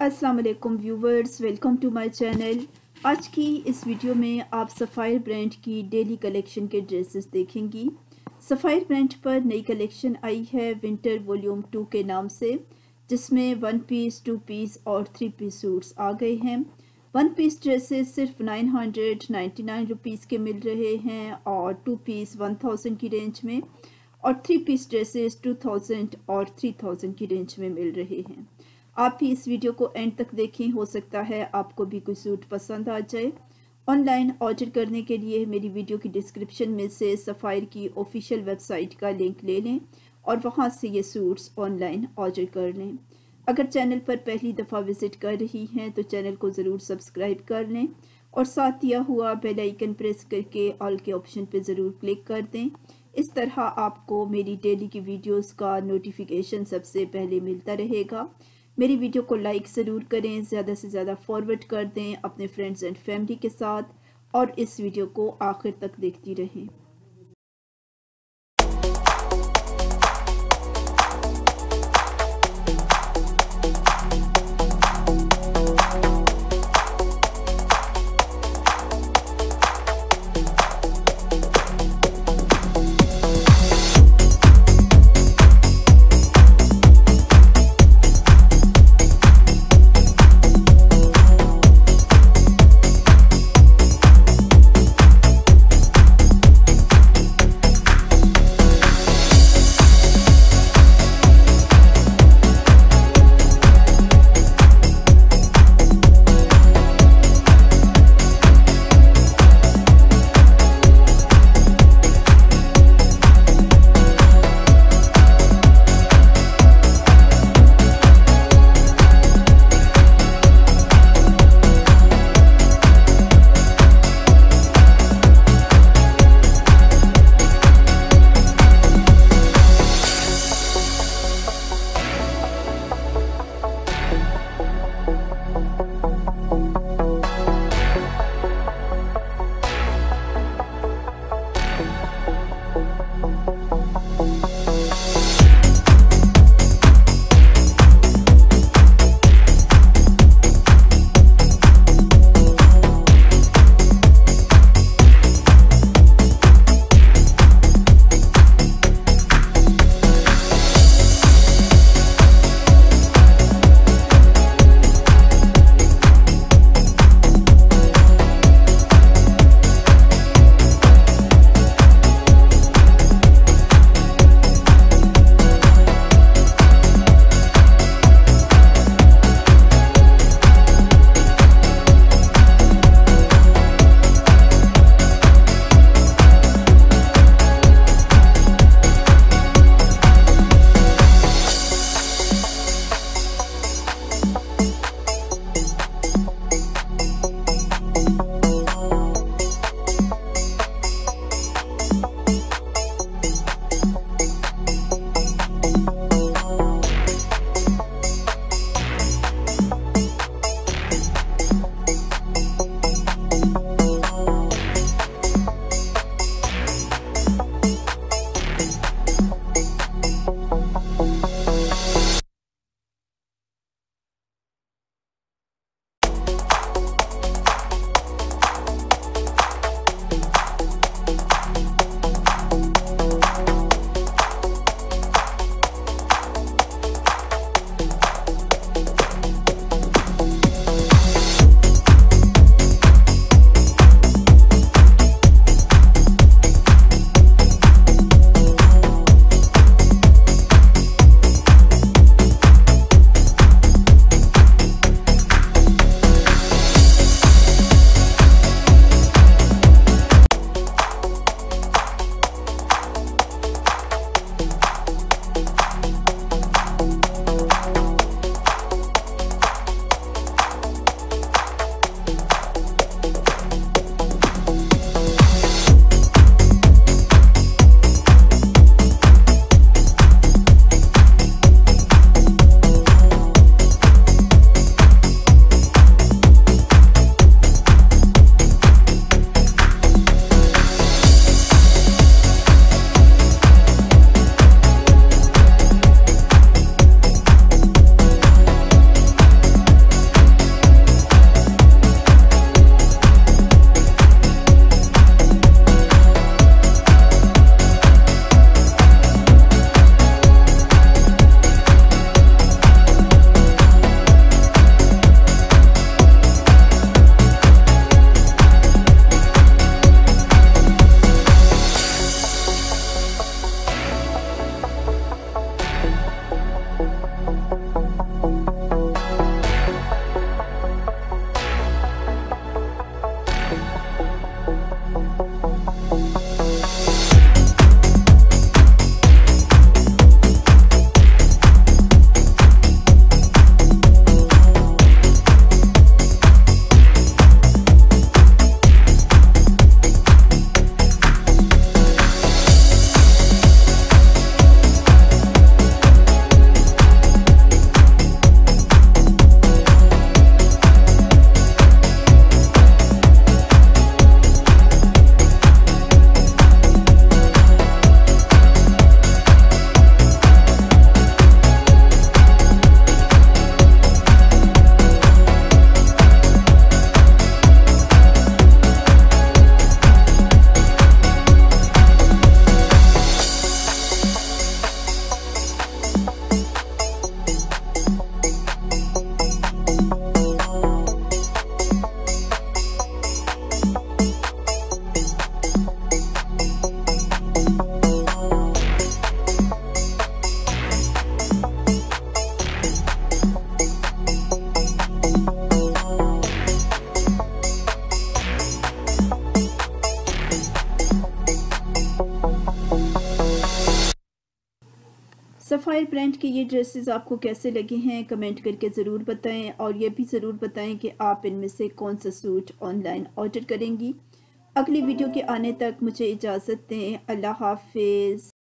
السلام علیکم viewers, welcome to my channel. آج کی اس ویڈیو میں آپ سفائر برینڈ کی ڈیلی کلیکشن کے ڈریسز دیکھیں گی۔ سفائر برینڈ پر نئی کلیکشن آئی ہے ونٹر ولیوم ٹو کے نام سے، جس میں ون پیس، ٹو پیس اور تھری پیس سوٹس آ گئے ہیں۔ ون پیس ڈریسز صرف nine hundred ninety nine rupees کے مل رہے ہیں اور ٹو پیس ون تھاؤزنڈ کی رینج میں، اور three piece dresses two thousand اور تھری تھاؤزنڈ کی رینج میں مل رہے ہیں۔ آپ بھی اس ویڈیو کو اینڈ تک دیکھیں، ہو سکتا ہے آپ کو بھی کوئی سوٹ پسند آ جائے۔ آن لائن آرڈر کرنے کے لیے میری ویڈیو کی ڈسکرپشن میں سے سفائر کی آفیشیل ویب سائٹ کا لنک لے لیں اور وہاں سے یہ سوٹس آن لائن آرڈر کر لیں۔ اگر چینل پر پہلی دفعہ وزٹ کر رہی ہیں تو چینل کو ضرور سبسکرائب کر لیں اور ساتھ دیا ہوا بیل آئیکن پریس کر کے آل کے آپشن پہ ضرور کلک کر دیں۔ اس طرح آپ کو میری ڈیلی کی ویڈیوز کا نوٹیفیکیشن سب سے پہلے ملتا رہے گا۔ میری ویڈیو کو لائک ضرور کریں، زیادہ سے زیادہ فارورڈ کر دیں اپنے فرینڈز اینڈ فیملی کے ساتھ اور اس ویڈیو کو آخر تک دیکھتی رہیں۔ سفائر برینڈ کے یہ ڈریسز آپ کو کیسے لگے ہیں؟ کمنٹ کر کے ضرور بتائیں اور یہ بھی ضرور بتائیں کہ آپ ان میں سے کون سا سوٹ آن لائن آرڈر کریں گی۔ اگلی ویڈیو کے آنے تک مجھے اجازت دیں۔ اللہ حافظ۔